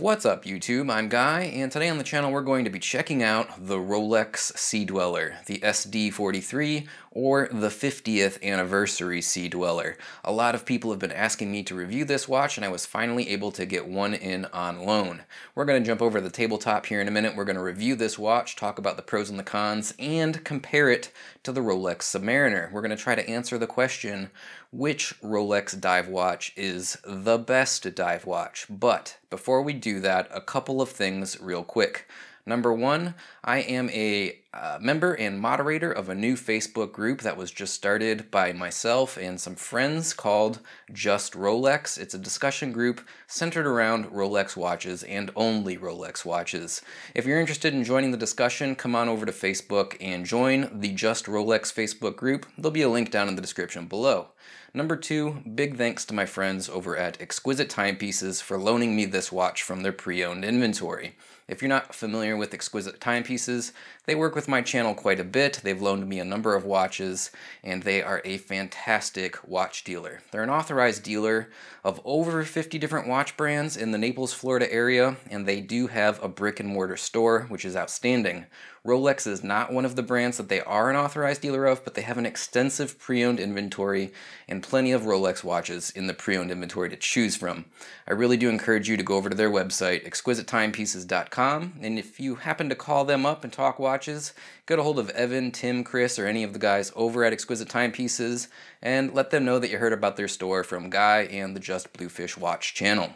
What's up YouTube, I'm Guy, and today on the channel we're going to be checking out the Rolex Sea Dweller, the SD43, or the 50th anniversary Sea Dweller. A lot of people have been asking me to review this watch, and I was finally able to get one in on loan. We're going to jump over the tabletop here in a minute, we're going to review this watch, talk about the pros and the cons, and compare it to the Rolex Submariner. We're going to try to answer the question, which Rolex dive watch is the best dive watch? But before we do that, a couple of things real quick. Number one, I am a uh, member and moderator of a new Facebook group that was just started by myself and some friends called Just Rolex. It's a discussion group centered around Rolex watches and only Rolex watches. If you're interested in joining the discussion, come on over to Facebook and join the Just Rolex Facebook group. There'll be a link down in the description below. Number two, big thanks to my friends over at Exquisite Timepieces for loaning me this watch from their pre-owned inventory. If you're not familiar with Exquisite Timepieces, they work with my channel quite a bit. They've loaned me a number of watches, and they are a fantastic watch dealer. They're an authorized dealer of over 50 different watch brands in the Naples, Florida area, and they do have a brick and mortar store, which is outstanding. Rolex is not one of the brands that they are an authorized dealer of, but they have an extensive pre-owned inventory and plenty of Rolex watches in the pre-owned inventory to choose from. I really do encourage you to go over to their website, exquisitetimepieces.com, and if you happen to call them up and talk watches, get a hold of Evan, Tim, Chris, or any of the guys over at Exquisite Timepieces, and let them know that you heard about their store from Guy and the Just Bluefish Watch channel.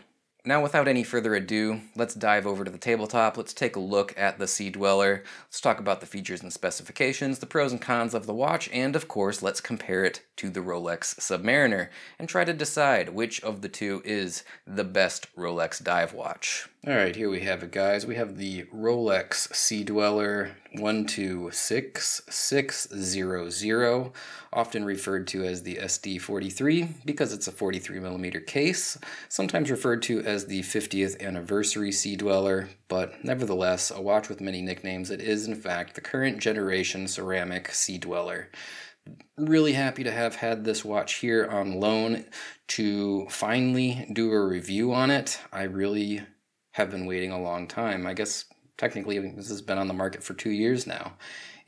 Now, without any further ado, let's dive over to the tabletop. Let's take a look at the Sea Dweller. Let's talk about the features and specifications, the pros and cons of the watch, and of course, let's compare it to the Rolex Submariner and try to decide which of the two is the best Rolex dive watch. All right, here we have it, guys. We have the Rolex Sea Dweller 126600, often referred to as the SD43 because it's a 43 millimeter case, sometimes referred to as the 50th anniversary Sea Dweller, but nevertheless, a watch with many nicknames, it is in fact the current generation ceramic Sea Dweller really happy to have had this watch here on loan to finally do a review on it. I really have been waiting a long time. I guess technically this has been on the market for two years now.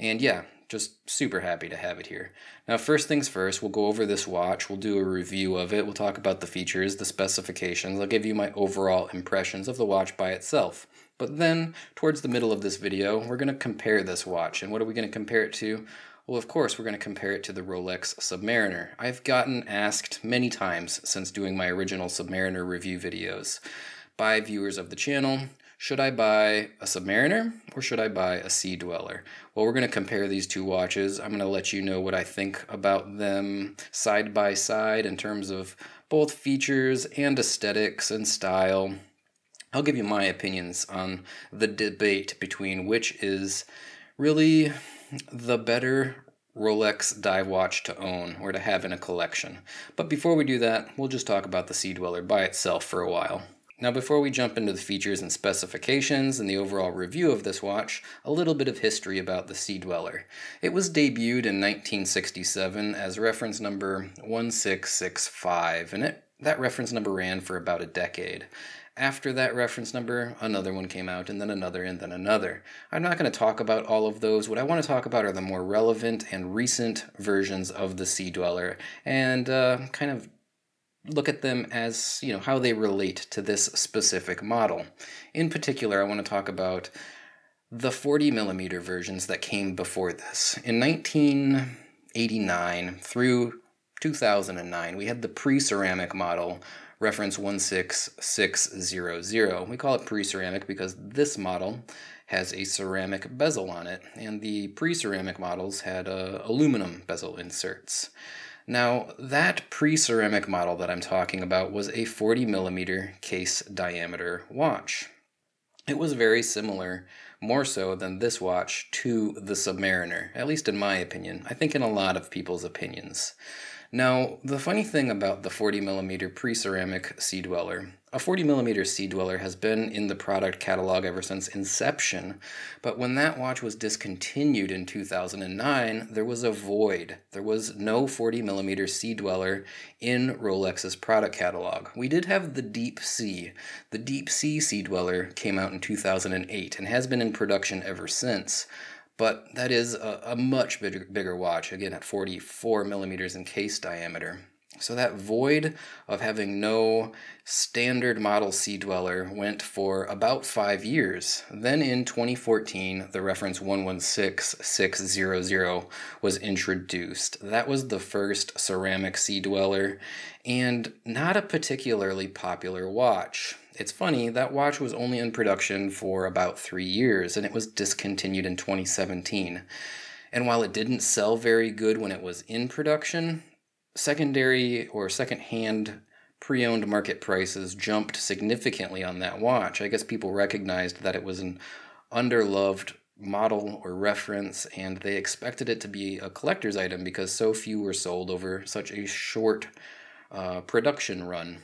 And yeah, just super happy to have it here. Now, first things first, we'll go over this watch. We'll do a review of it. We'll talk about the features, the specifications. I'll give you my overall impressions of the watch by itself. But then, towards the middle of this video, we're going to compare this watch. And what are we going to compare it to? Well, of course, we're going to compare it to the Rolex Submariner. I've gotten asked many times since doing my original Submariner review videos by viewers of the channel, should I buy a Submariner or should I buy a Sea Dweller? Well, we're going to compare these two watches. I'm going to let you know what I think about them side by side in terms of both features and aesthetics and style. I'll give you my opinions on the debate between which is really the better Rolex dive watch to own or to have in a collection. But before we do that, we'll just talk about the Sea Dweller by itself for a while. Now before we jump into the features and specifications and the overall review of this watch, a little bit of history about the Sea Dweller. It was debuted in 1967 as reference number 1665, and it, that reference number ran for about a decade. After that reference number, another one came out, and then another, and then another. I'm not going to talk about all of those. What I want to talk about are the more relevant and recent versions of the Sea Dweller, and uh, kind of look at them as, you know, how they relate to this specific model. In particular, I want to talk about the 40 millimeter versions that came before this. In 1989 through 2009, we had the pre-ceramic model, reference 16600. We call it pre-ceramic because this model has a ceramic bezel on it, and the pre-ceramic models had uh, aluminum bezel inserts. Now, that pre-ceramic model that I'm talking about was a 40 millimeter case diameter watch. It was very similar, more so than this watch, to the Submariner, at least in my opinion. I think in a lot of people's opinions. Now, the funny thing about the 40 millimeter pre-ceramic Sea Dweller, A 40 millimeter Sea Dweller has been in the product catalog ever since inception, but when that watch was discontinued in 2009, there was a void. There was no 40 millimeter Sea Dweller in Rolex's product catalog. We did have the Deep Sea. The Deep Sea Sea Dweller came out in 2008 and has been in production ever since but that is a, a, much bigger, bigger watch, again at 44 millimeters in case diameter. So that void of having no standard model Sea Dweller went for about five years. Then in 2014, the reference 116600 was introduced. That was the first ceramic Sea Dweller and not a particularly popular watch. It's funny, that watch was only in production for about three years and it was discontinued in 2017. And while it didn't sell very good when it was in production, secondary or second-hand pre-owned market prices jumped significantly on that watch. I guess people recognized that it was an underloved model or reference and they expected it to be a collector's item because so few were sold over such a short uh, production run.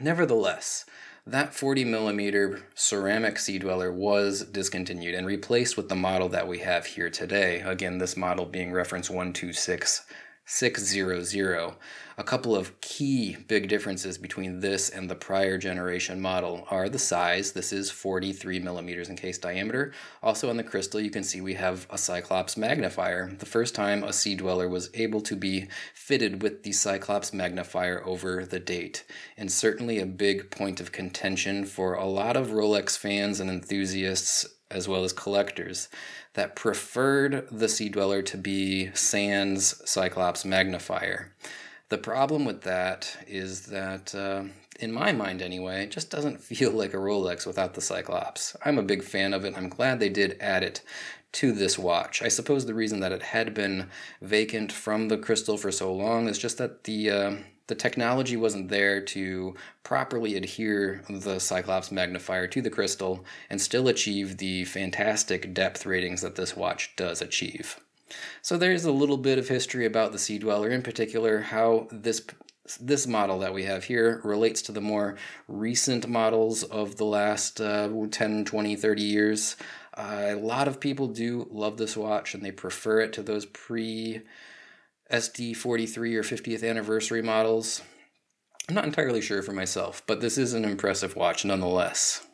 Nevertheless, that 40 millimeter ceramic Sea Dweller was discontinued and replaced with the model that we have here today. Again, this model being reference 126 600. A couple of key big differences between this and the prior generation model are the size. This is 43 millimeters in case diameter. Also on the crystal you can see we have a Cyclops magnifier. The first time a Sea Dweller was able to be fitted with the Cyclops magnifier over the date. And certainly a big point of contention for a lot of Rolex fans and enthusiasts as well as collectors that preferred the Sea Dweller to be sans Cyclops magnifier. The problem with that is that, uh, in my mind anyway, it just doesn't feel like a Rolex without the Cyclops. I'm a big fan of it. I'm glad they did add it to this watch. I suppose the reason that it had been vacant from the crystal for so long is just that the uh, the technology wasn't there to properly adhere the Cyclops magnifier to the crystal and still achieve the fantastic depth ratings that this watch does achieve. So there's a little bit of history about the Sea Dweller, in particular how this this model that we have here relates to the more recent models of the last uh, 10, 20, 30 years. Uh, a lot of people do love this watch and they prefer it to those pre SD43 or 50th anniversary models. I'm not entirely sure for myself, but this is an impressive watch nonetheless.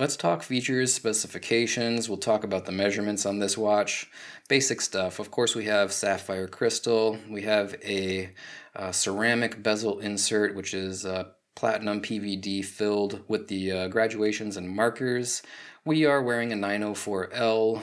Let's talk features, specifications, we'll talk about the measurements on this watch. Basic stuff, of course we have sapphire crystal, we have a uh, ceramic bezel insert which is uh, platinum PVD filled with the uh, graduations and markers. We are wearing a 904L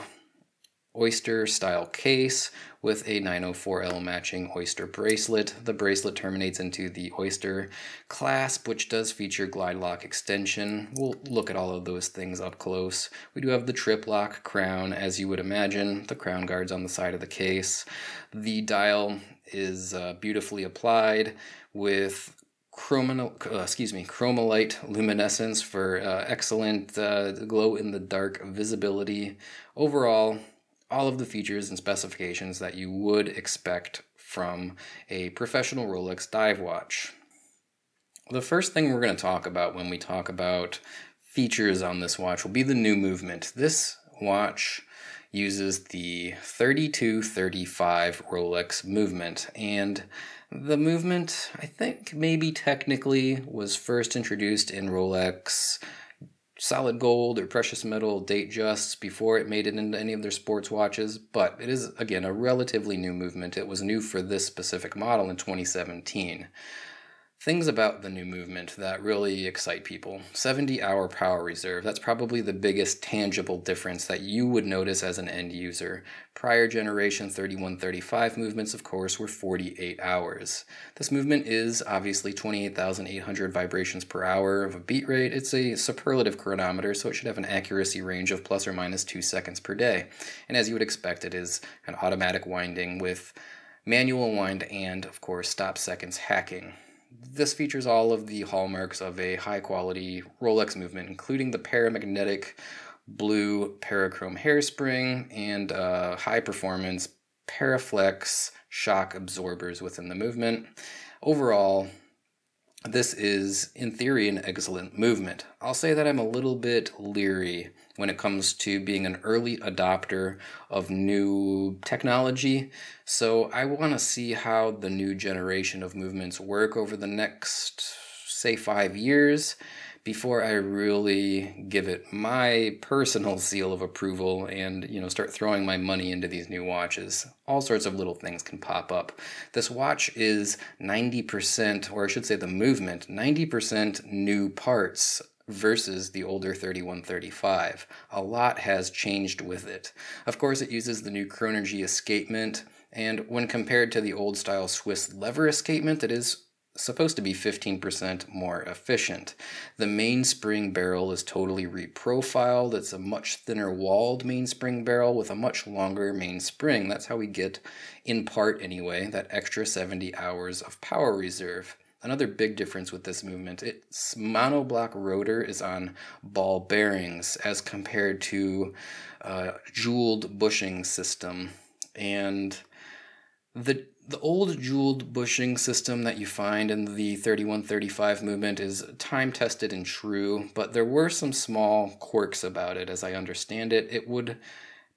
Oyster style case with a 904L matching Oyster bracelet. The bracelet terminates into the Oyster clasp, which does feature glide lock extension. We'll look at all of those things up close. We do have the trip lock crown, as you would imagine, the crown guards on the side of the case. The dial is uh, beautifully applied with uh, excuse me, Chromalight luminescence for uh, excellent uh, glow in the dark visibility. Overall, all of the features and specifications that you would expect from a professional Rolex dive watch. The first thing we're going to talk about when we talk about features on this watch will be the new movement. This watch uses the 3235 Rolex movement and the movement I think maybe technically was first introduced in Rolex solid gold or precious metal Datejust before it made it into any of their sports watches, but it is, again, a relatively new movement. It was new for this specific model in 2017. Things about the new movement that really excite people. 70 hour power reserve, that's probably the biggest tangible difference that you would notice as an end user. Prior generation 3135 movements, of course, were 48 hours. This movement is obviously 28,800 vibrations per hour of a beat rate. It's a superlative chronometer, so it should have an accuracy range of plus or minus 2 seconds per day. And as you would expect, it is an automatic winding with manual wind and, of course, stop seconds hacking. This features all of the hallmarks of a high quality Rolex movement, including the paramagnetic blue Parachrom hairspring and uh, high performance Paraflex shock absorbers within the movement. Overall, this is, in theory, an excellent movement. I'll say that I'm a little bit leery when it comes to being an early adopter of new technology. So I want to see how the new generation of movements work over the next, say, five years before I really give it my personal seal of approval and, you know, start throwing my money into these new watches. All sorts of little things can pop up. This watch is 90%, or I should say the movement, 90% new parts versus the older 3135. A lot has changed with it. Of course, it uses the new Chronergy escapement, and when compared to the old style Swiss lever escapement, it is supposed to be 15% more efficient. The mainspring barrel is totally reprofiled. It's a much thinner walled mainspring barrel with a much longer mainspring. That's how we get, in part anyway, that extra 70 hours of power reserve. Another big difference with this movement, its monoblock rotor is on ball bearings as compared to uh, a jeweled bushing system. And the the old jeweled bushing system that you find in the 3135 movement is time tested and true, but there were some small quirks about it as I understand it. It would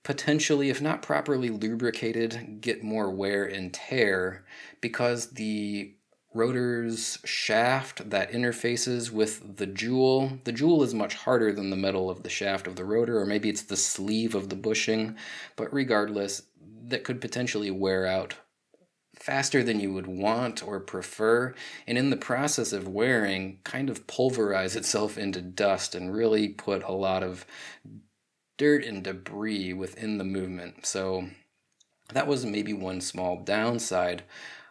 potentially, if not properly lubricated, get more wear and tear because the rotor's shaft that interfaces with the jewel. The jewel is much harder than the metal of the shaft of the rotor, or maybe it's the sleeve of the bushing, but regardless, that could potentially wear out faster than you would want or prefer, and in the process of wearing, kind of pulverize itself into dust and really put a lot of dirt and debris within the movement. So that was maybe one small downside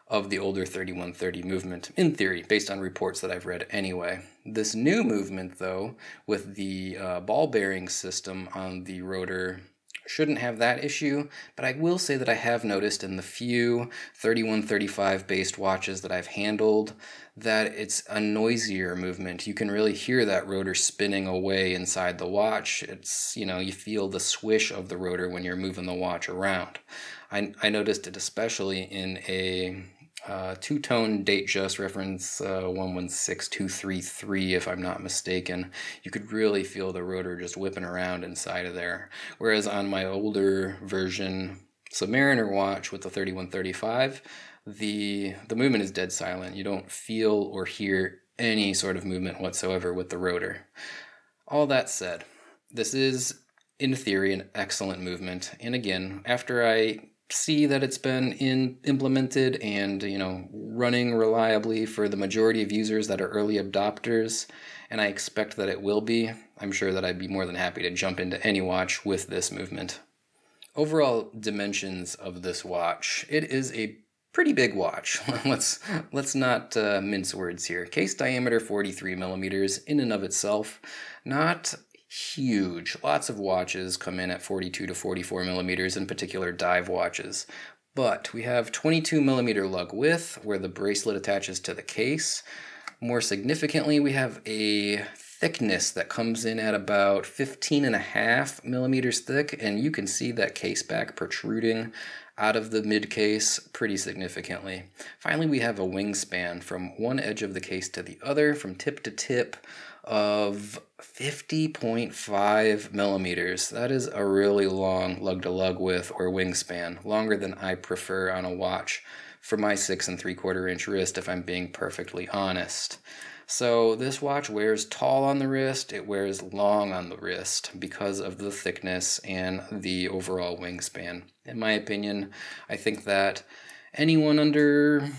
of the older 3130 movement, in theory, based on reports that I've read anyway. This new movement, though, with the uh, ball bearing system on the rotor shouldn't have that issue, but I will say that I have noticed in the few 3135 based watches that I've handled that it's a noisier movement. You can really hear that rotor spinning away inside the watch. It's, you know, you feel the swish of the rotor when you're moving the watch around. I, I noticed it especially in a uh, two-tone Datejust reference uh, 116233 if I'm not mistaken. You could really feel the rotor just whipping around inside of there. Whereas on my older version Submariner watch with the 3135, the, the movement is dead silent. You don't feel or hear any sort of movement whatsoever with the rotor. All that said, this is in theory an excellent movement. And again, after I see that it's been in implemented and you know running reliably for the majority of users that are early adopters and I expect that it will be. I'm sure that I'd be more than happy to jump into any watch with this movement. Overall dimensions of this watch. It is a pretty big watch. let's let's not uh, mince words here. Case diameter 43 millimeters in and of itself, not huge. Lots of watches come in at 42 to 44 millimeters, in particular dive watches. But we have 22 millimeter lug width where the bracelet attaches to the case. More significantly, we have a thickness that comes in at about 15 and a half millimeters thick, and you can see that case back protruding out of the mid case pretty significantly. Finally, we have a wingspan from one edge of the case to the other, from tip to tip, of 50.5 millimeters. That is a really long lug to lug width or wingspan, longer than I prefer on a watch for my six and three quarter inch wrist, if I'm being perfectly honest. So this watch wears tall on the wrist, it wears long on the wrist because of the thickness and the overall wingspan. In my opinion, I think that anyone under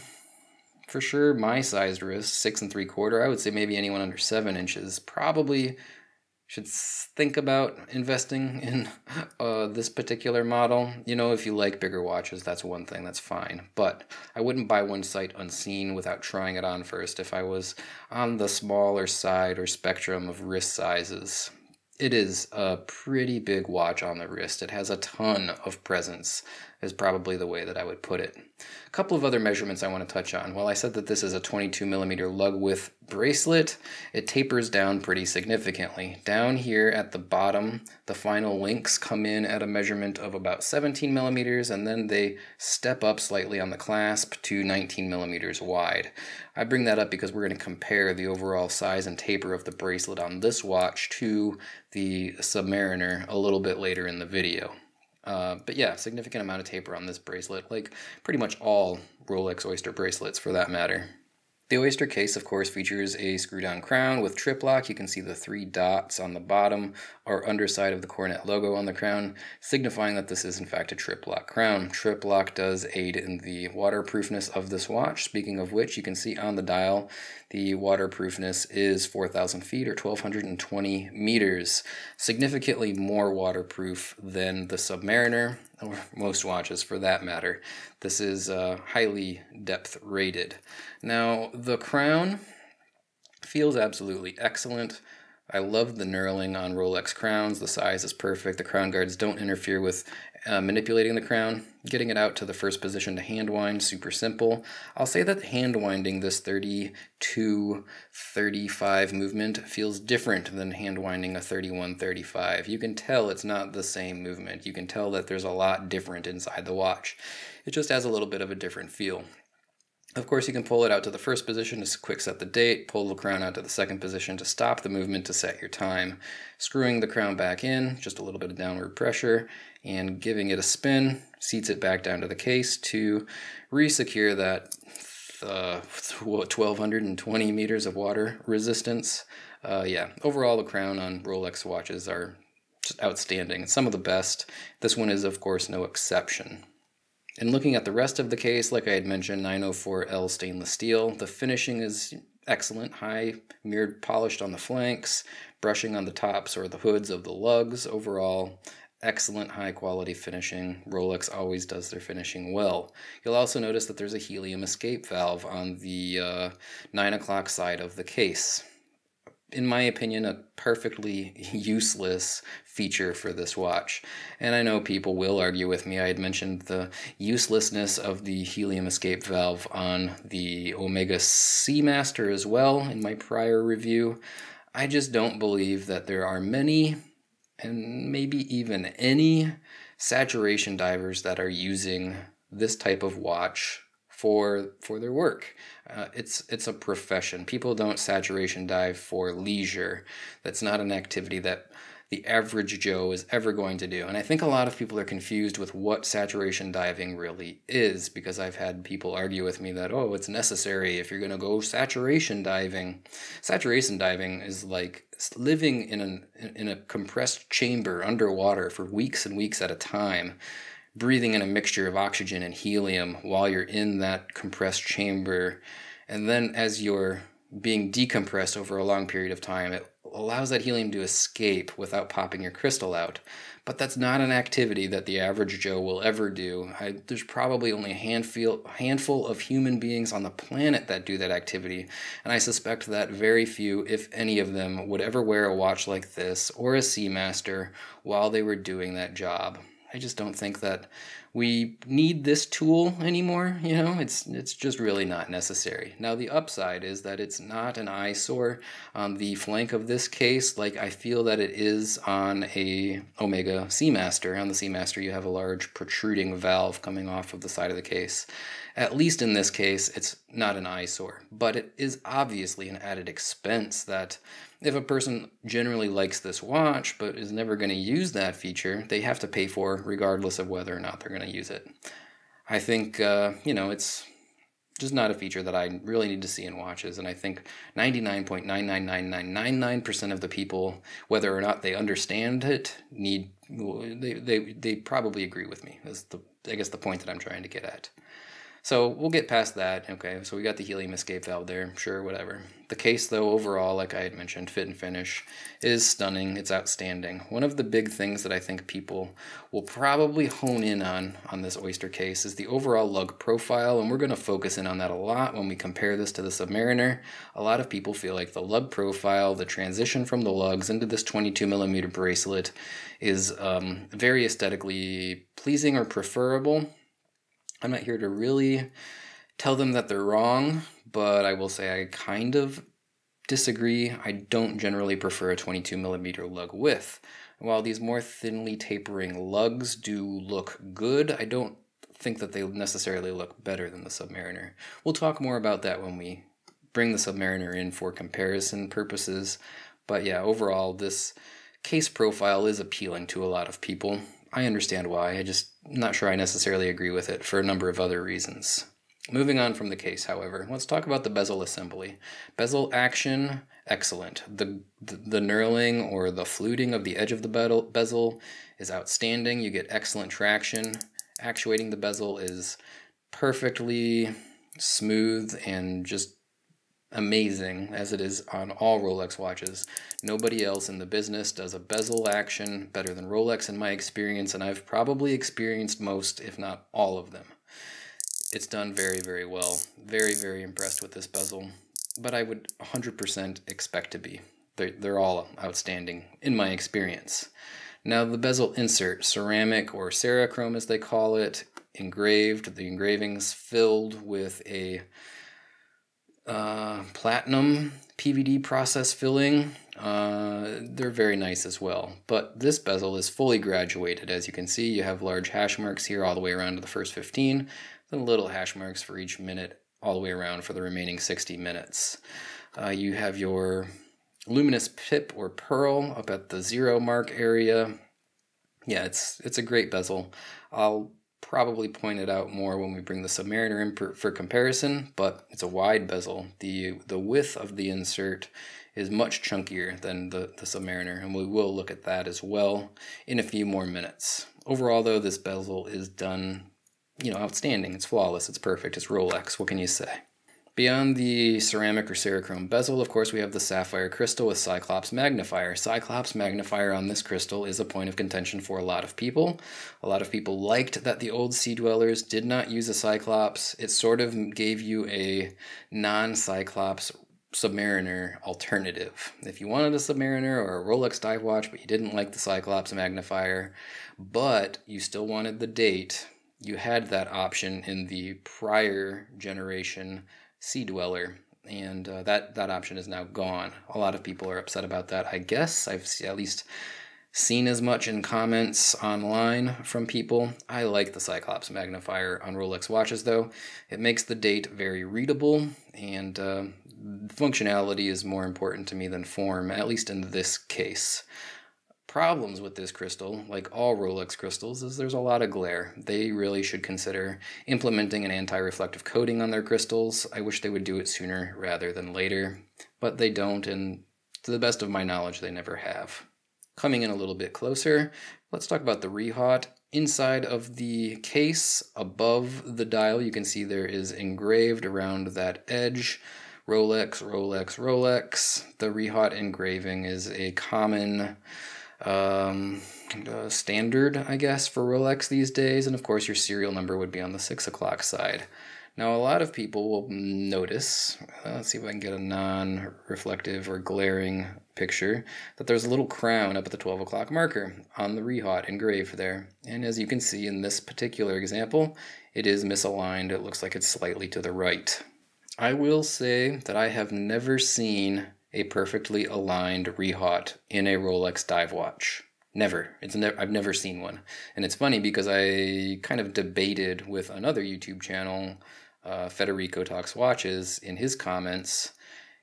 for sure my sized wrist, six and three quarter. I would say maybe anyone under seven inches probably should think about investing in uh, this particular model. You know, if you like bigger watches, that's one thing, that's fine. But I wouldn't buy one sight unseen without trying it on first if I was on the smaller side or spectrum of wrist sizes. It is a pretty big watch on the wrist. It has a ton of presence. Is probably the way that I would put it. A couple of other measurements I want to touch on. Well, I said that this is a 22 millimeter lug width bracelet. It tapers down pretty significantly. Down here at the bottom, the final links come in at a measurement of about 17 millimeters, and then they step up slightly on the clasp to 19 millimeters wide. I bring that up because we're going to compare the overall size and taper of the bracelet on this watch to the Submariner a little bit later in the video. Uh, but yeah, significant amount of taper on this bracelet, like pretty much all Rolex Oyster bracelets for that matter. The Oyster case, of course, features a screw-down crown with trip lock. You can see the three dots on the bottom or underside of the Coronet logo on the crown, signifying that this is in fact a trip lock crown. Trip lock does aid in the waterproofness of this watch, speaking of which you can see on the dial the waterproofness is 4,000 feet or 1,220 meters, significantly more waterproof than the Submariner, or most watches for that matter. This is uh, highly depth rated. Now, the crown feels absolutely excellent. I love the knurling on Rolex crowns. The size is perfect. The crown guards don't interfere with uh, manipulating the crown. Getting it out to the first position to hand wind, super simple. I'll say that hand winding this 32 35 movement feels different than hand winding a 31 35. You can tell it's not the same movement. You can tell that there's a lot different inside the watch. It just has a little bit of a different feel. Of course, you can pull it out to the first position to quick set the date, pull the crown out to the second position to stop the movement to set your time. Screwing the crown back in, just a little bit of downward pressure, and giving it a spin, seats it back down to the case to resecure that uh, 1220 meters of water resistance. Uh, yeah, overall the crown on Rolex watches are just outstanding. Some of the best. This one is, of course, no exception. And looking at the rest of the case, like I had mentioned, 904L stainless steel. The finishing is excellent, high mirrored polished on the flanks, brushing on the tops or the hoods of the lugs. Overall, excellent high quality finishing. Rolex always does their finishing well. You'll also notice that there's a helium escape valve on the uh, 9 o'clock side of the case in my opinion, a perfectly useless feature for this watch. And I know people will argue with me. I had mentioned the uselessness of the helium escape valve on the Omega Seamaster as well in my prior review. I just don't believe that there are many, and maybe even any, saturation divers that are using this type of watch for for their work. Uh, it's it's a profession. People don't saturation dive for leisure. That's not an activity that the average Joe is ever going to do. And I think a lot of people are confused with what saturation diving really is because I've had people argue with me that, oh, it's necessary if you're going to go saturation diving. Saturation diving is like living in, an, in a compressed chamber underwater for weeks and weeks at a time breathing in a mixture of oxygen and helium while you're in that compressed chamber. And then as you're being decompressed over a long period of time, it allows that helium to escape without popping your crystal out. But that's not an activity that the average Joe will ever do. I, there's probably only a handful, handful of human beings on the planet that do that activity, and I suspect that very few, if any of them, would ever wear a watch like this or a Seamaster while they were doing that job. I just don't think that we need this tool anymore. You know, it's it's just really not necessary. Now the upside is that it's not an eyesore on the flank of this case, like I feel that it is on a Omega Seamaster. On the Seamaster, you have a large protruding valve coming off of the side of the case. At least in this case, it's not an eyesore, but it is obviously an added expense that if a person generally likes this watch but is never going to use that feature, they have to pay for regardless of whether or not they're going to use it. I think, uh, you know, it's just not a feature that I really need to see in watches. And I think 99.99999% of the people, whether or not they understand it, need they, they, they probably agree with me. Is the I guess the point that I'm trying to get at. So we'll get past that. Okay, so we got the helium escape valve there. Sure, whatever. The case, though, overall, like I had mentioned, fit and finish is stunning. It's outstanding. One of the big things that I think people will probably hone in on on this Oyster case is the overall lug profile, and we're going to focus in on that a lot when we compare this to the Submariner. A lot of people feel like the lug profile, the transition from the lugs into this 22 millimeter bracelet, is um, very aesthetically pleasing or preferable I'm not here to really tell them that they're wrong, but I will say I kind of disagree. I don't generally prefer a 22 millimeter lug width. While these more thinly tapering lugs do look good, I don't think that they necessarily look better than the Submariner. We'll talk more about that when we bring the Submariner in for comparison purposes. But yeah, overall, this case profile is appealing to a lot of people. I understand why. I just not sure I necessarily agree with it for a number of other reasons. Moving on from the case, however, let's talk about the bezel assembly. Bezel action, excellent. The, the, the knurling or the fluting of the edge of the bezel is outstanding. You get excellent traction. Actuating the bezel is perfectly smooth and just amazing as it is on all Rolex watches. Nobody else in the business does a bezel action better than Rolex in my experience, and I've probably experienced most, if not all of them. It's done very, very well. Very, very impressed with this bezel, but I would 100% expect to be. They're, they're all outstanding in my experience. Now the bezel insert, ceramic or Cerachrom as they call it, engraved, the engravings filled with a uh, platinum PVD process filling. Uh, they're very nice as well. But this bezel is fully graduated. As you can see, you have large hash marks here all the way around to the first 15, then little hash marks for each minute all the way around for the remaining 60 minutes. Uh, you have your luminous pip or pearl up at the zero mark area. Yeah, it's it's a great bezel. I'll probably point it out more when we bring the Submariner in for, for comparison, but it's a wide bezel. The, the width of the insert is much chunkier than the, the Submariner, and we will look at that as well in a few more minutes. Overall, though, this bezel is done, you know, outstanding. It's flawless. It's perfect. It's Rolex. What can you say? Beyond the ceramic or Cerachrom bezel, of course, we have the sapphire crystal with Cyclops magnifier. Cyclops magnifier on this crystal is a point of contention for a lot of people. A lot of people liked that the old Sea Dwellers did not use a Cyclops. It sort of gave you a non-Cyclops Submariner alternative. If you wanted a Submariner or a Rolex dive watch, but you didn't like the Cyclops magnifier, but you still wanted the date, you had that option in the prior generation sea dweller and uh, that that option is now gone. A lot of people are upset about that i guess. I've at least seen as much in comments online from people. I like the cyclops magnifier on rolex watches though. It makes the date very readable and uh, functionality is more important to me than form at least in this case problems with this crystal, like all Rolex crystals, is there's a lot of glare. They really should consider implementing an anti-reflective coating on their crystals. I wish they would do it sooner rather than later, but they don't, and to the best of my knowledge, they never have. Coming in a little bit closer, let's talk about the Rehaut. Inside of the case, above the dial, you can see there is engraved around that edge Rolex, Rolex, Rolex. The Rehaut engraving is a common um, uh, standard, I guess, for Rolex these days. And of course, your serial number would be on the six o'clock side. Now, a lot of people will notice, uh, let's see if I can get a non reflective or glaring picture, that there's a little crown up at the 12 o'clock marker on the Rehaut engraved there. And as you can see in this particular example, it is misaligned. It looks like it's slightly to the right. I will say that I have never seen a perfectly aligned Rehaut in a Rolex dive watch. Never. It's ne- I've never seen one. And it's funny because I kind of debated with another YouTube channel, uh, Federico Talks Watches, in his comments.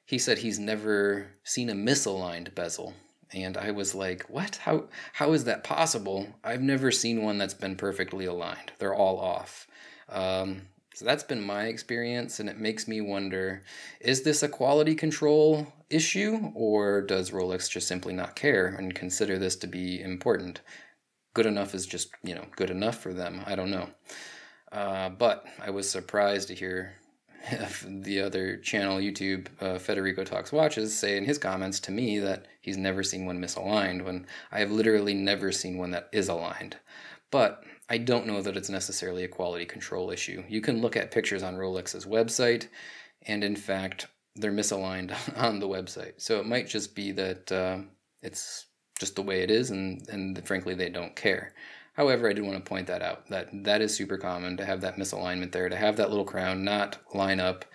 He said he's never seen a misaligned bezel. And I was like, what? How, how is that possible? I've never seen one that's been perfectly aligned. They're all off. Um, so that's been my experience, and it makes me wonder is this a quality control issue, or does Rolex just simply not care and consider this to be important? Good enough is just, you know, good enough for them. I don't know. Uh, but I was surprised to hear the other channel, YouTube, uh, Federico Talks Watches, say in his comments to me that he's never seen one misaligned when I have literally never seen one that is aligned. But I don't know that it's necessarily a quality control issue. You can look at pictures on Rolex's website, and in fact, they're misaligned on the website. So it might just be that uh, it's just the way it is, and, and frankly, they don't care. However, I did want to point that out, that that is super common to have that misalignment there, to have that little crown not line up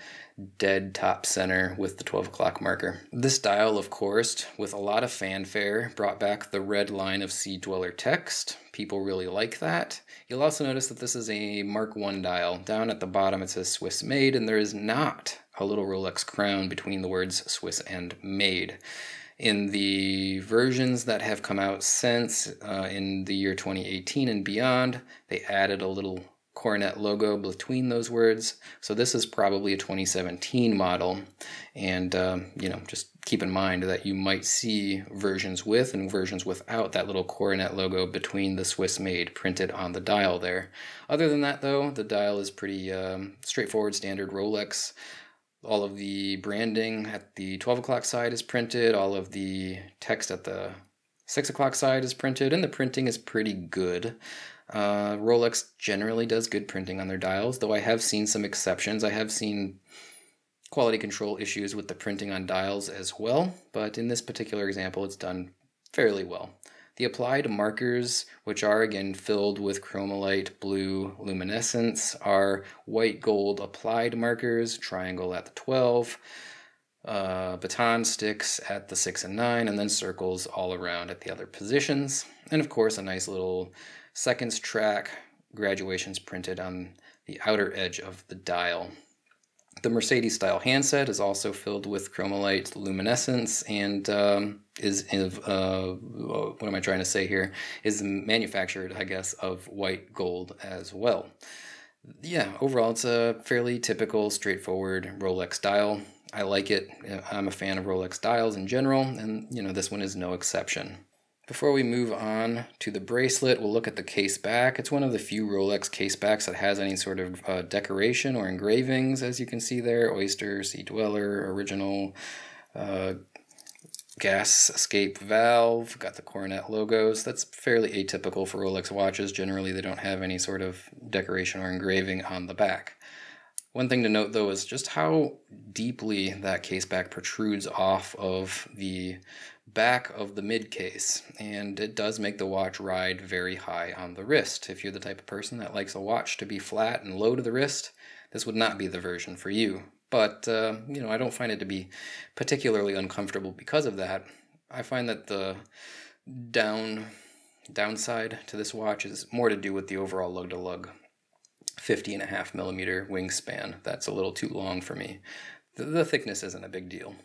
dead top center with the 12 o'clock marker. This dial, of course, with a lot of fanfare, brought back the red line of Sea Dweller text. People really like that. You'll also notice that this is a Mark 1 dial. Down at the bottom it says Swiss made, and there is not a little Rolex crown between the words Swiss and made in the versions that have come out since uh, in the year 2018 and beyond, they added a little coronet logo between those words. So this is probably a 2017 model. And, um, you know, just keep in mind that you might see versions with and versions without that little coronet logo between the Swiss made printed on the dial there. Other than that, though, the dial is pretty um, straightforward, standard Rolex. All of the branding at the 12 o'clock side is printed. All of the text at the 6 o'clock side is printed, and the printing is pretty good. Uh, Rolex generally does good printing on their dials, though I have seen some exceptions. I have seen quality control issues with the printing on dials as well, but in this particular example, it's done fairly well. The applied markers, which are again filled with Chromalight blue luminescence, are white gold applied markers, triangle at the 12, uh, baton sticks at the 6 and 9, and then circles all around at the other positions. And of course, a nice little seconds track graduations printed on the outer edge of the dial. The Mercedes style handset is also filled with Chromalight luminescence and um, is, uh, what am I trying to say here, is manufactured, I guess, of white gold as well. Yeah, overall, it's a fairly typical, straightforward Rolex dial. I like it. I'm a fan of Rolex dials in general, and you know, this one is no exception. Before we move on to the bracelet, we'll look at the case back. It's one of the few Rolex case backs that has any sort of uh, decoration or engravings, as you can see there. Oyster, Sea Dweller, original uh, gas escape valve, got the coronet logos. That's fairly atypical for Rolex watches. Generally, they don't have any sort of decoration or engraving on the back. One thing to note though is just how deeply that case back protrudes off of the back of the mid case and it does make the watch ride very high on the wrist. If you're the type of person that likes a watch to be flat and low to the wrist, this would not be the version for you. But, uh, you know, I don't find it to be particularly uncomfortable because of that. I find that the down downside to this watch is more to do with the overall lug to lug 50 and a half millimeter wingspan. That's a little too long for me. The, the thickness isn't a big deal.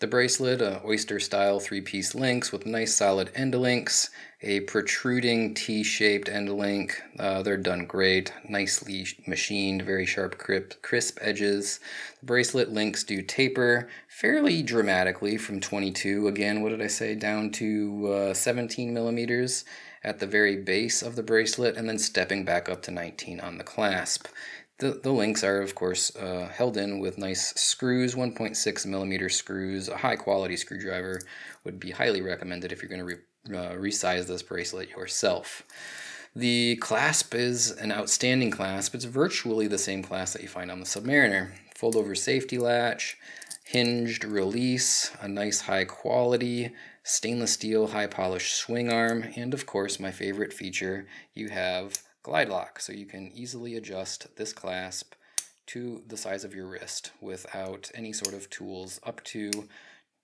The bracelet, uh, oyster style three piece links with nice solid end links, a protruding T shaped end link. Uh, they're done great, nicely machined, very sharp, crisp edges. The bracelet links do taper fairly dramatically from 22, again, what did I say, down to uh, 17 millimeters at the very base of the bracelet, and then stepping back up to 19 on the clasp. The, the links are, of course, uh, held in with nice screws, 1.6 millimeter screws. A high quality screwdriver would be highly recommended if you're going to re, uh, resize this bracelet yourself. The clasp is an outstanding clasp. It's virtually the same clasp that you find on the Submariner. Fold over safety latch, hinged release, a nice high quality stainless steel high polished swing arm, and of course my favorite feature, you have glide lock, so you can easily adjust this clasp to the size of your wrist without any sort of tools up to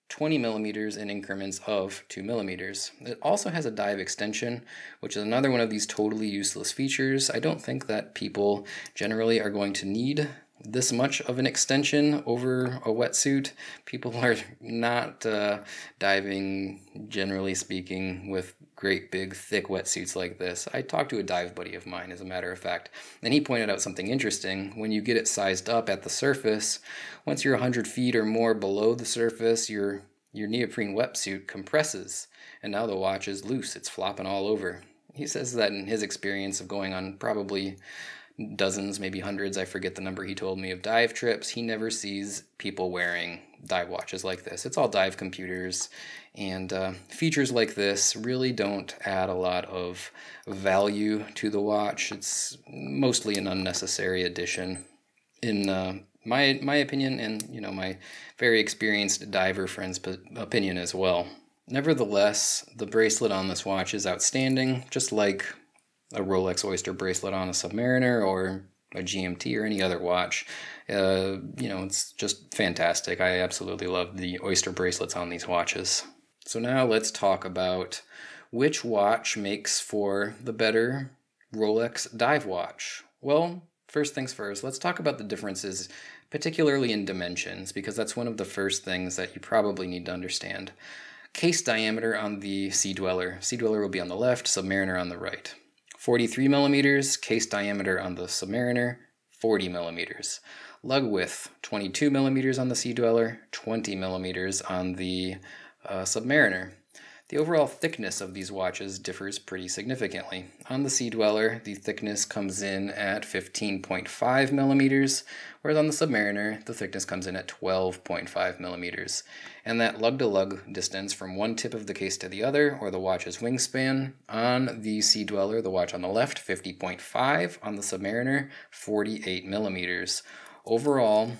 20 millimeters in increments of 2 millimeters. It also has a dive extension, which is another one of these totally useless features. I don't think that people generally are going to need this much of an extension over a wetsuit. People are not uh, diving, generally speaking, with great big thick wetsuits like this. I talked to a dive buddy of mine, as a matter of fact, and he pointed out something interesting. When you get it sized up at the surface, once you're 100 feet or more below the surface, your your neoprene wetsuit compresses, and now the watch is loose. It's flopping all over. He says that in his experience of going on probably dozens, maybe hundreds, I forget the number he told me, of dive trips. He never sees people wearing dive watches like this. It's all dive computers, and uh, features like this really don't add a lot of value to the watch. It's mostly an unnecessary addition, in uh, my my opinion, and you know my very experienced diver friend's opinion as well. Nevertheless, the bracelet on this watch is outstanding, just like a Rolex Oyster bracelet on a Submariner or a GMT or any other watch. Uh, you know, it's just fantastic. I absolutely love the Oyster bracelets on these watches. So now let's talk about which watch makes for the better Rolex dive watch. Well, first things first, let's talk about the differences, particularly in dimensions, because that's one of the first things that you probably need to understand. Case diameter on the Sea Dweller. Sea Dweller will be on the left, Submariner on the right. 43 millimeters, case diameter on the Submariner, 40 millimeters. Lug width, 22 millimeters on the Sea Dweller, 20 millimeters on the uh, Submariner. The overall thickness of these watches differs pretty significantly. On the Sea Dweller, the thickness comes in at 15.5 millimeters, whereas on the Submariner, the thickness comes in at 12.5 millimeters. And that lug-to-lug distance from one tip of the case to the other, or the watch's wingspan, on the Sea Dweller, the watch on the left, 50.5, on the Submariner, 48 millimeters. Overall,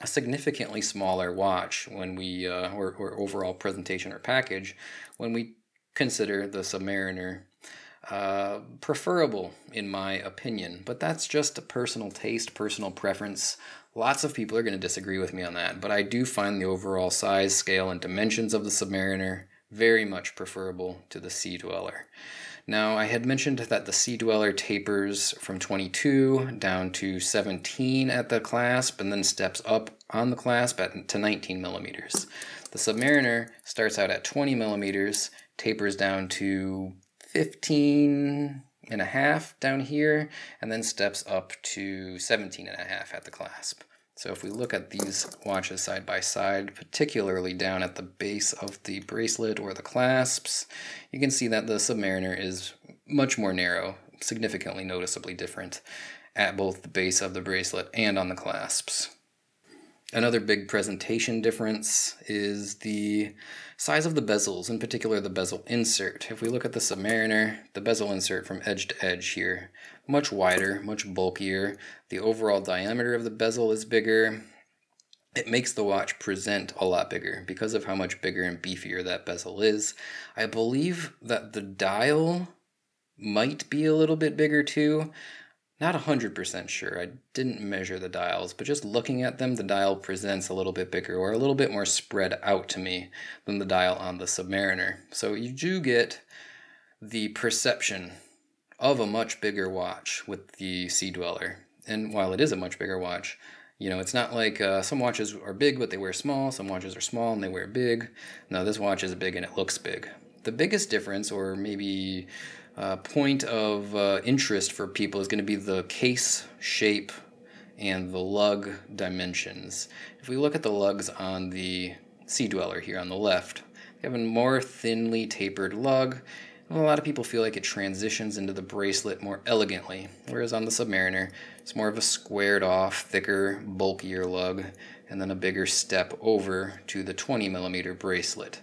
a significantly smaller watch when we, uh, or, or overall presentation or package, when we consider the Submariner uh, preferable in my opinion. But that's just a personal taste, personal preference. Lots of people are going to disagree with me on that, but I do find the overall size, scale, and dimensions of the Submariner very much preferable to the Sea Dweller. Now, I had mentioned that the Sea Dweller tapers from 22 down to 17 at the clasp and then steps up on the clasp at, to 19 millimeters. The Submariner starts out at 20 millimeters, tapers down to 15 and a half down here, and then steps up to 17 and a half at the clasp. So if we look at these watches side by side, particularly down at the base of the bracelet or the clasps, you can see that the Submariner is much more narrow, significantly noticeably different at both the base of the bracelet and on the clasps. Another big presentation difference is the size of the bezels, in particular the bezel insert. If we look at the Submariner, the bezel insert from edge to edge here, much wider, much bulkier. The overall diameter of the bezel is bigger. It makes the watch present a lot bigger because of how much bigger and beefier that bezel is. I believe that the dial might be a little bit bigger too. Not 100% sure, I didn't measure the dials, but just looking at them, the dial presents a little bit bigger or a little bit more spread out to me than the dial on the Submariner. So you do get the perception of a much bigger watch with the Sea Dweller. And while it is a much bigger watch, you know, it's not like uh, some watches are big but they wear small, some watches are small and they wear big. No, this watch is big and it looks big. The biggest difference, or maybe uh, point of uh, interest for people is going to be the case shape and the lug dimensions. If we look at the lugs on the Sea Dweller here on the left, they have a more thinly tapered lug. And a lot of people feel like it transitions into the bracelet more elegantly, whereas on the Submariner, it's more of a squared off, thicker, bulkier lug, and then a bigger step over to the 20 millimeter bracelet.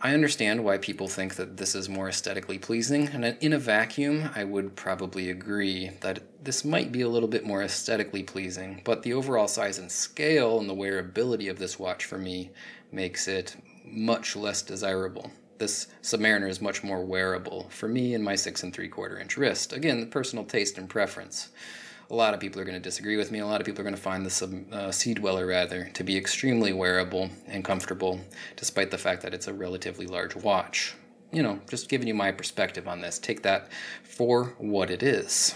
I understand why people think that this is more aesthetically pleasing, and in a vacuum, I would probably agree that this might be a little bit more aesthetically pleasing, but the overall size and scale and the wearability of this watch for me makes it much less desirable. This Submariner is much more wearable for me and my six and three quarter inch wrist. Again, personal taste and preference a lot of people are going to disagree with me. A lot of people are going to find the sub, uh, Sea Dweller rather to be extremely wearable and comfortable, despite the fact that it's a relatively large watch. You know, just giving you my perspective on this. Take that for what it is.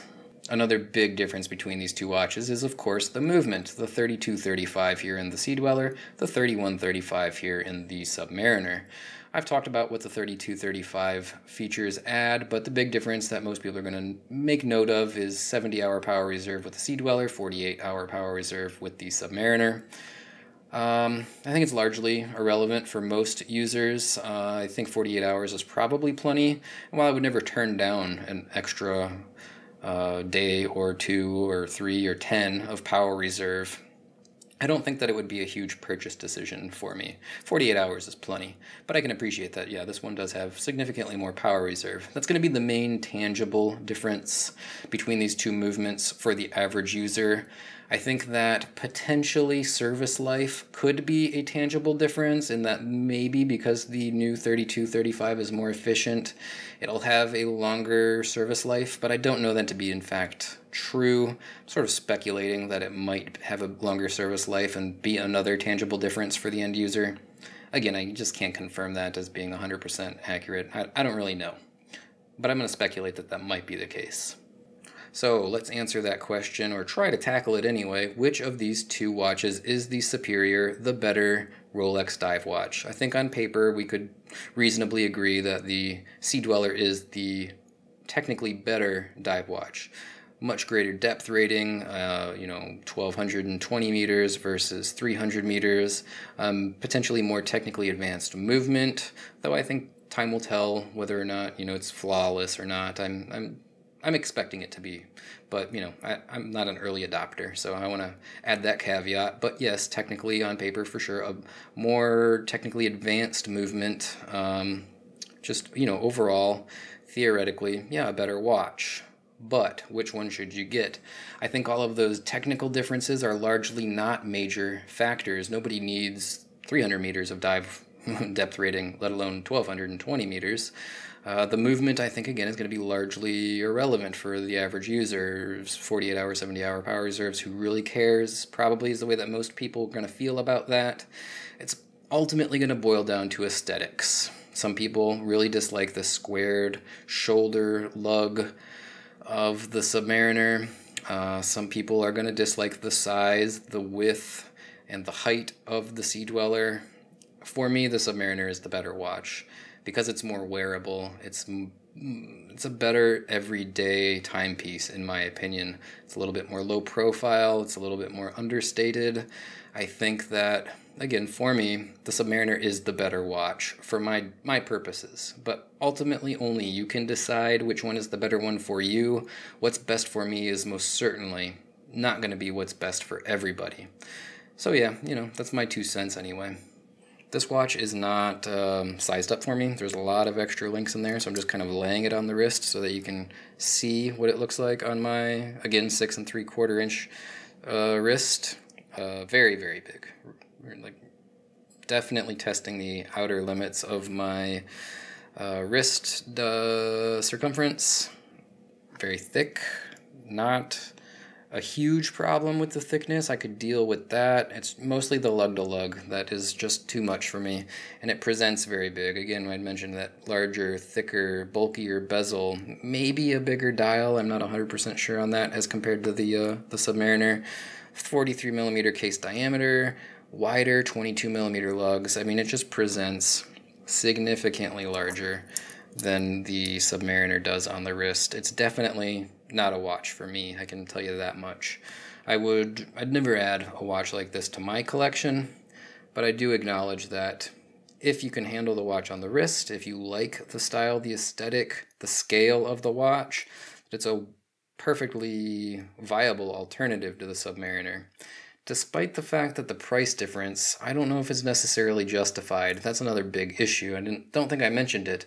Another big difference between these two watches is, of course, the movement. The 3235 here in the Sea Dweller, the 3135 here in the Submariner. I've talked about what the 3235 features add, but the big difference that most people are going to make note of is 70 hour power reserve with the Sea Dweller, 48 hour power reserve with the Submariner. Um, I think it's largely irrelevant for most users. Uh, I think 48 hours is probably plenty. And while I would never turn down an extra a day or two or three or ten of power reserve, I don't think that it would be a huge purchase decision for me. 48 hours is plenty, but I can appreciate that, yeah, this one does have significantly more power reserve. That's going to be the main tangible difference between these two movements for the average user. I think that potentially service life could be a tangible difference in that maybe because the new 3235 is more efficient, it'll have a longer service life, but I don't know that to be in fact true. I'm sort of speculating that it might have a longer service life and be another tangible difference for the end user. Again, I just can't confirm that as being 100% accurate. I, I don't really know. But I'm going to speculate that that might be the case. So let's answer that question, or try to tackle it anyway. Which of these two watches is the superior, the better Rolex dive watch? I think on paper we could reasonably agree that the Sea Dweller is the technically better dive watch. Much greater depth rating, uh, you know, 1220 meters versus 300 meters. Um, potentially more technically advanced movement, though I think time will tell whether or not you know it's flawless or not. I'm I'm I'm expecting it to be, but you know, I, am not an early adopter, so I want to add that caveat. But yes, technically on paper for sure, a more technically advanced movement. Um, just you know, overall, theoretically, yeah, a better watch. But which one should you get? I think all of those technical differences are largely not major factors. Nobody needs 300 meters of dive depth rating, let alone 1220 meters. Uh, the movement, I think, again, is going to be largely irrelevant for the average user. 48 hour, 70 hour power reserves, who really cares, probably is the way that most people are going to feel about that. It's ultimately going to boil down to aesthetics. Some people really dislike the squared shoulder lug of the Submariner. Uh, some people are going to dislike the size, the width, and the height of the Sea Dweller. For me, the Submariner is the better watch because it's more wearable. It's mm, it's a better everyday timepiece in my opinion. It's a little bit more low profile. It's a little bit more understated. I think that again for me the Submariner is the better watch for my my purposes. But ultimately only you can decide which one is the better one for you. What's best for me is most certainly not going to be what's best for everybody. So yeah, you know, that's my two cents anyway. This watch is not um, sized up for me. There's a lot of extra links in there, so I'm just kind of laying it on the wrist so that you can see what it looks like on my, again, six and three quarter inch uh, wrist. Uh, very, very big. Like, definitely testing the outer limits of my uh, wrist uh, circumference. Very thick, not a huge problem with the thickness. I could deal with that. It's mostly the lug to lug that is just too much for me, and it presents very big. Again, I'd mentioned that larger, thicker, bulkier bezel, maybe a bigger dial. I'm not 100% sure on that as compared to the uh, the Submariner. 43 millimeter case diameter, wider 22 millimeter lugs. I mean, it just presents significantly larger than the Submariner does on the wrist. It's definitely not a watch for me, I can tell you that much. I would I'd never add a watch like this to my collection, but I do acknowledge that if you can handle the watch on the wrist, if you like the style, the aesthetic, the scale of the watch, it's a perfectly viable alternative to the Submariner. Despite the fact that the price difference, I don't know if it's necessarily justified. That's another big issue. I don't think I mentioned it.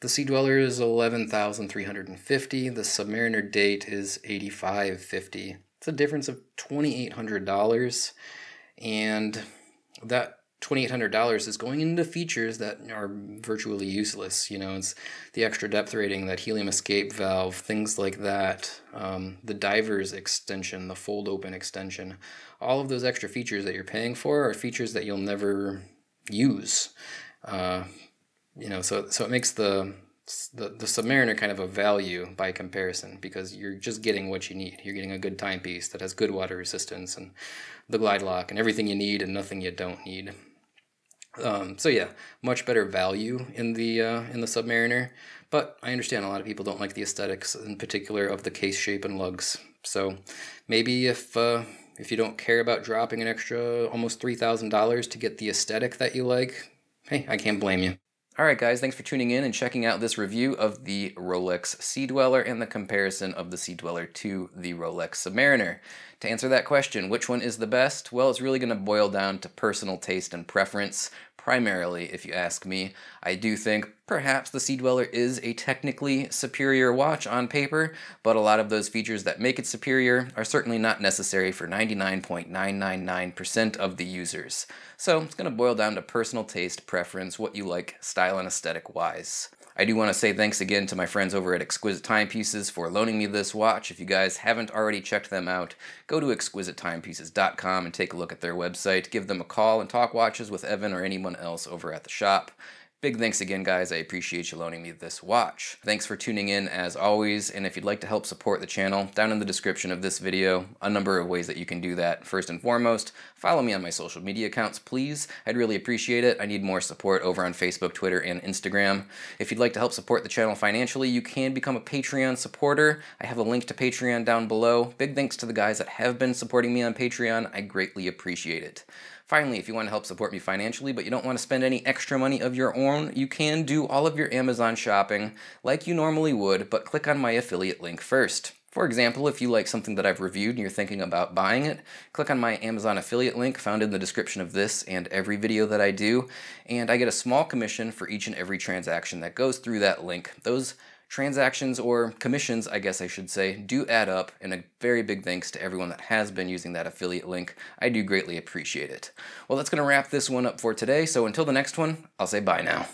The Sea Dweller is 11,350. The Submariner date is 8550. It's a difference of $2,800. And that $2,800 is going into features that are virtually useless. You know, it's the extra depth rating, that helium escape valve, things like that, um, the diver's extension, the fold open extension. All of those extra features that you're paying for are features that you'll never use. Uh, you know, so so it makes the the, the Submariner kind of a value by comparison because you're just getting what you need. You're getting a good timepiece that has good water resistance and the glide lock and everything you need and nothing you don't need. Um, so yeah, much better value in the uh, in the Submariner, but I understand a lot of people don't like the aesthetics, in particular of the case shape and lugs. So maybe if uh, if you don't care about dropping an extra almost three thousand dollars to get the aesthetic that you like, hey, I can't blame you. Alright guys, thanks for tuning in and checking out this review of the Rolex Sea Dweller and the comparison of the Sea Dweller to the Rolex Submariner. To answer that question, which one is the best? Well, it's really going to boil down to personal taste and preference primarily, if you ask me. I do think perhaps the Sea Dweller is a technically superior watch on paper, but a lot of those features that make it superior are certainly not necessary for 99.999% of the users. So it's going to boil down to personal taste, preference, what you like, style and aesthetic wise. I do want to say thanks again to my friends over at Exquisite Timepieces for loaning me this watch. If you guys haven't already checked them out, go to exquisitetimepieces.com and take a look at their website. Give them a call and talk watches with Evan or anyone else over at the shop. Big thanks again, guys. I appreciate you loaning me this watch. Thanks for tuning in as always, and if you'd like to help support the channel, down in the description of this video, a number of ways that you can do that. First and foremost, follow me on my social media accounts, please. I'd really appreciate it. I need more support over on Facebook, Twitter, and Instagram. If you'd like to help support the channel financially, you can become a Patreon supporter. I have a link to Patreon down below. Big thanks to the guys that have been supporting me on Patreon. I greatly appreciate it. Finally, if you want to help support me financially, but you don't want to spend any extra money of your own, you can do all of your Amazon shopping like you normally would, but click on my affiliate link first. For example, if you like something that I've reviewed and you're thinking about buying it, click on my Amazon affiliate link found in the description of this and every video that I do, and I get a small commission for each and every transaction that goes through that link. Those transactions or commissions, I guess I should say, do add up, and a very big thanks to everyone that has been using that affiliate link. I do greatly appreciate it. Well, that's going to wrap this one up for today, so until the next one, I'll say bye now.